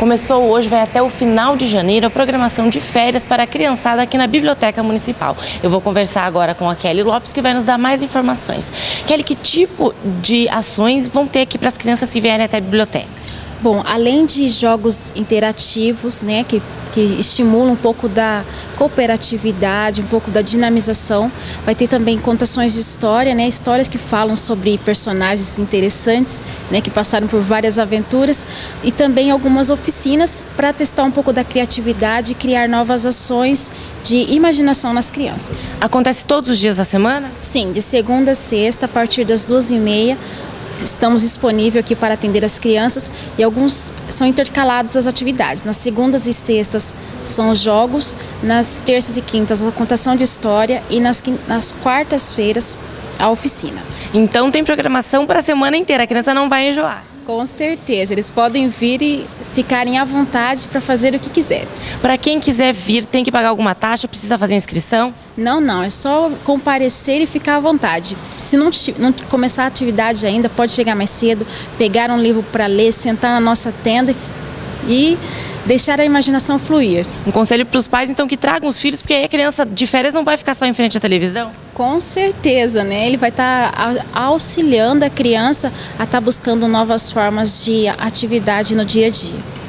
Começou hoje, vai até o final de janeiro, a programação de férias para a criançada aqui na Biblioteca Municipal. Eu vou conversar agora com a Kelly Lopes, que vai nos dar mais informações. Kelly, que tipo de ações vão ter aqui para as crianças que vierem até a biblioteca? Bom, além de jogos interativos, né, que, que estimulam um pouco da cooperatividade, um pouco da dinamização, vai ter também contações de história, né, histórias que falam sobre personagens interessantes, né, que passaram por várias aventuras, e também algumas oficinas para testar um pouco da criatividade e criar novas ações de imaginação nas crianças. Acontece todos os dias da semana? Sim, de segunda a sexta, a partir das duas e meia, estamos disponíveis aqui para atender as crianças e alguns são intercalados as atividades. Nas segundas e sextas são os jogos, nas terças e quintas a contação de história e nas, nas quartas-feiras a oficina. Então tem programação para a semana inteira, a criança não vai enjoar. Com certeza, eles podem vir e ficarem à vontade para fazer o que quiser. Para quem quiser vir, tem que pagar alguma taxa? Precisa fazer inscrição? Não, não, é só comparecer e ficar à vontade. Se não, não começar a atividade ainda, pode chegar mais cedo, pegar um livro para ler, sentar na nossa tenda e deixar a imaginação fluir. Um conselho para os pais, então, que tragam os filhos, porque aí a criança de férias não vai ficar só em frente à televisão? Com certeza, né? Ele vai estar tá auxiliando a criança a estar tá buscando novas formas de atividade no dia a dia.